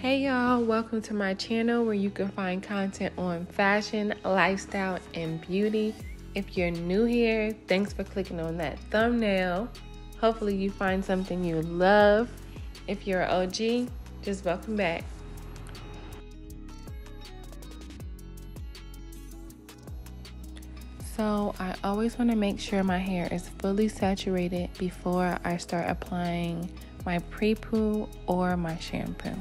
Hey y'all, welcome to my channel where you can find content on fashion, lifestyle, and beauty. If you're new here, thanks for clicking on that thumbnail. Hopefully, you find something you love. If you're an OG, just welcome back. So, I always want to make sure my hair is fully saturated before I start applying my pre poo or my shampoo.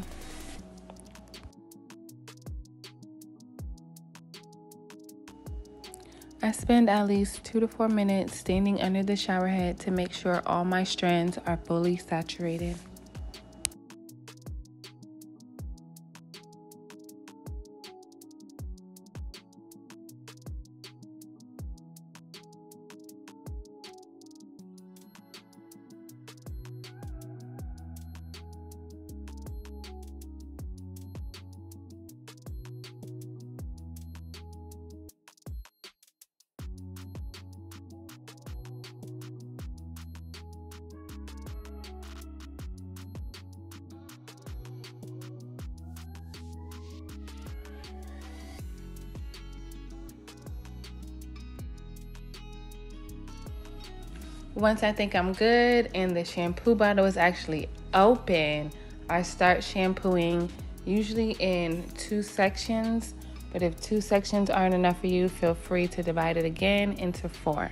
I spend at least two to four minutes standing under the shower head to make sure all my strands are fully saturated. Once I think I'm good and the shampoo bottle is actually open, I start shampooing usually in two sections. But if two sections aren't enough for you, feel free to divide it again into four.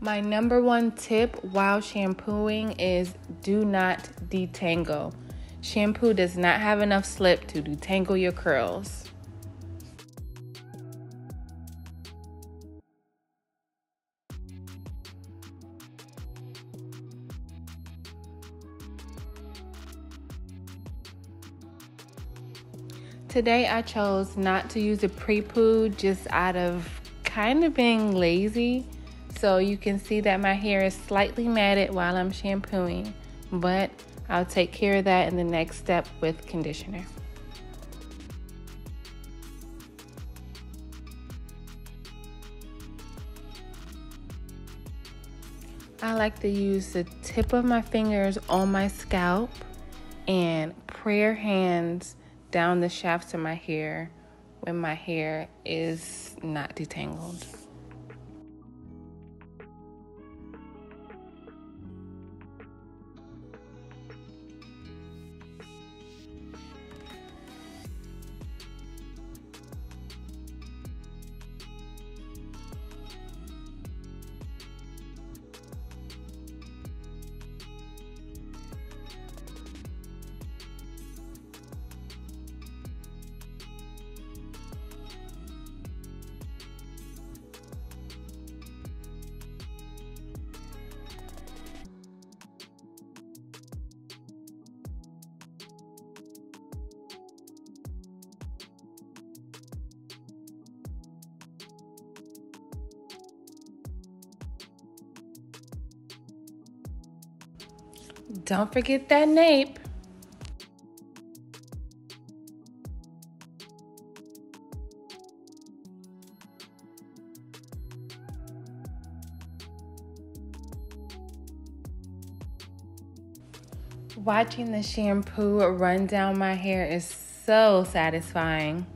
My number one tip while shampooing is do not detangle. Shampoo does not have enough slip to detangle your curls. Today I chose not to use a pre-poo just out of kind of being lazy. So you can see that my hair is slightly matted while I'm shampooing, but I'll take care of that in the next step with conditioner. I like to use the tip of my fingers on my scalp and prayer hands down the shafts of my hair when my hair is not detangled. Don't forget that nape. Watching the shampoo run down my hair is so satisfying.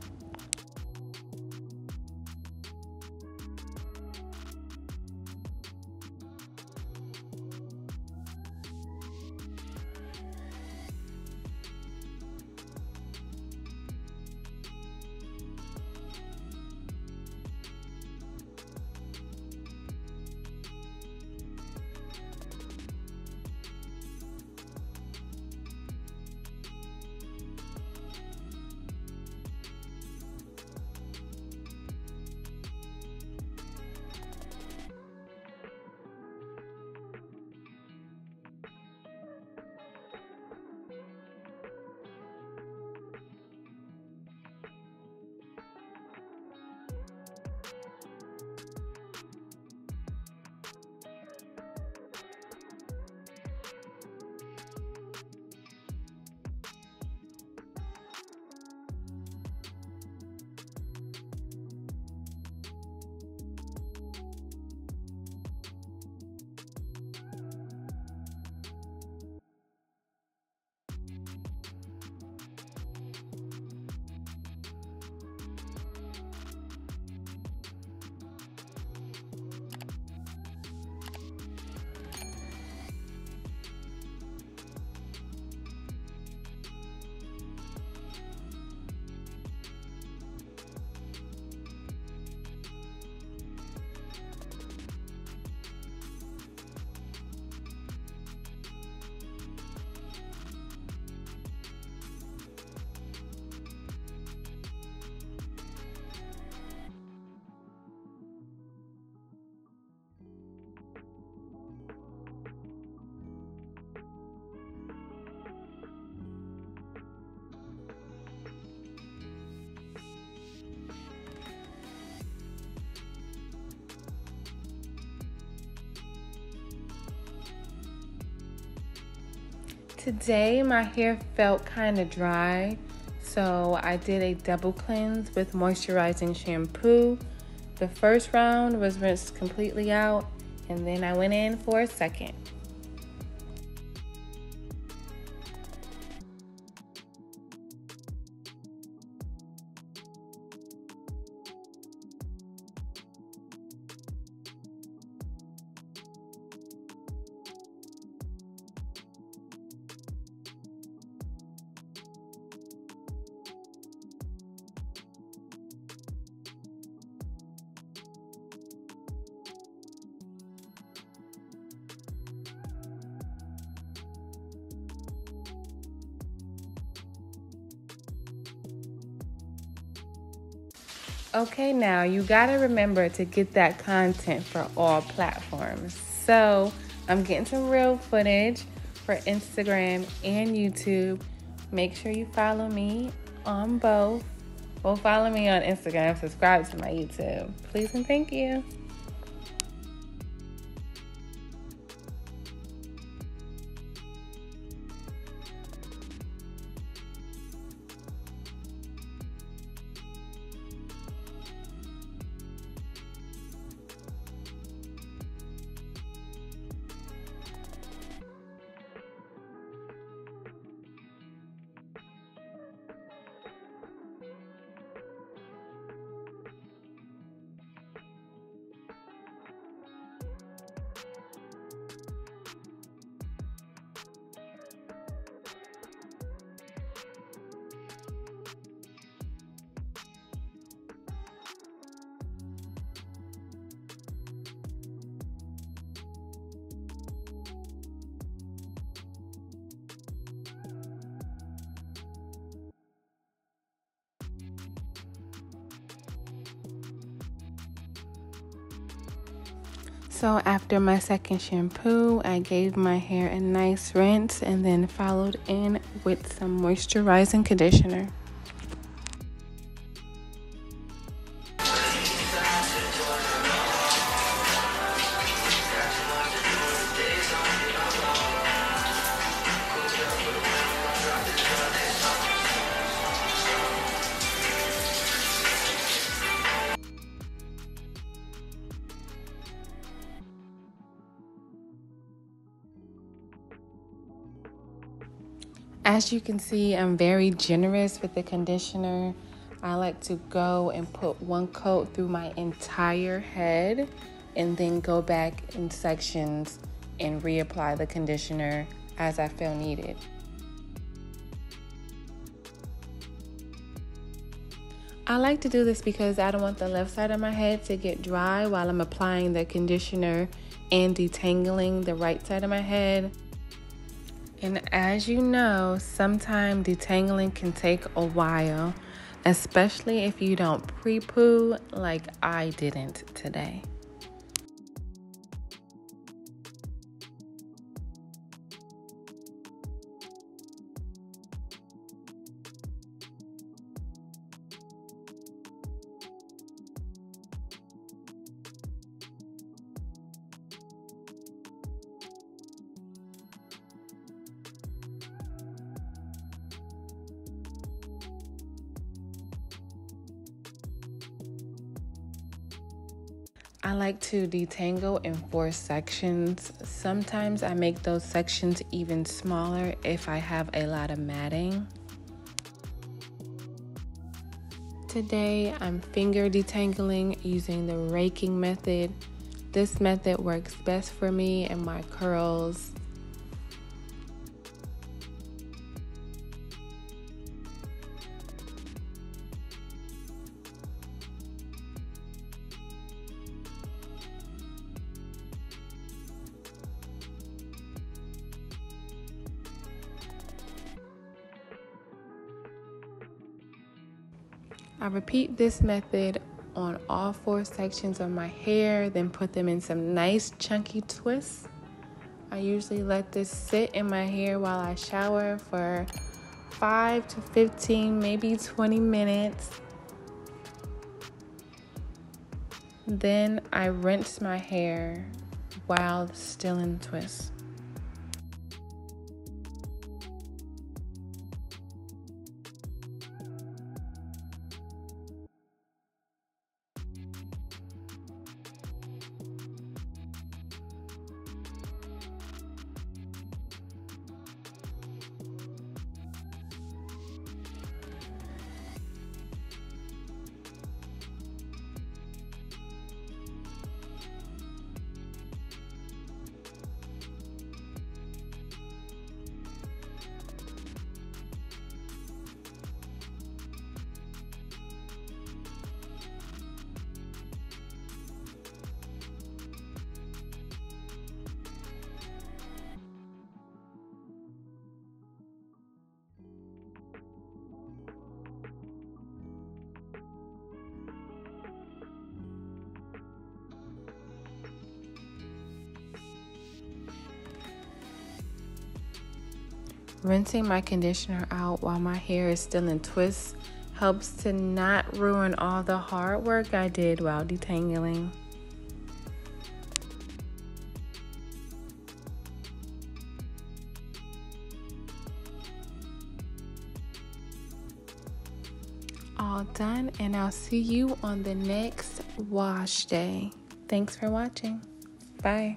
Today my hair felt kind of dry, so I did a double cleanse with moisturizing shampoo. The first round was rinsed completely out, and then I went in for a second. Okay, now you gotta remember to get that content for all platforms. So I'm getting some real footage for Instagram and YouTube. Make sure you follow me on both. Well, follow me on Instagram, subscribe to my YouTube. Please and thank you. So after my second shampoo, I gave my hair a nice rinse and then followed in with some moisturizing conditioner. As you can see, I'm very generous with the conditioner. I like to go and put one coat through my entire head and then go back in sections and reapply the conditioner as I feel needed. I like to do this because I don't want the left side of my head to get dry while I'm applying the conditioner and detangling the right side of my head. And as you know, sometimes detangling can take a while, especially if you don't pre poo like I didn't today. I like to detangle in four sections. Sometimes I make those sections even smaller if I have a lot of matting. Today I'm finger detangling using the raking method. This method works best for me and my curls I repeat this method on all four sections of my hair, then put them in some nice chunky twists. I usually let this sit in my hair while I shower for 5 to 15, maybe 20 minutes. Then I rinse my hair while still in twists. Rinsing my conditioner out while my hair is still in twists helps to not ruin all the hard work I did while detangling. All done, and I'll see you on the next wash day. Thanks for watching. Bye.